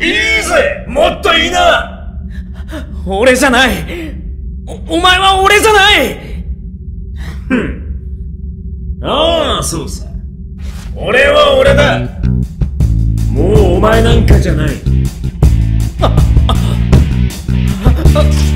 いいぜもっといいな俺じゃないお、お前は俺じゃないふん。ああ、そうさ。俺は俺だもうお前なんかじゃない。あ、あ、あ、あ、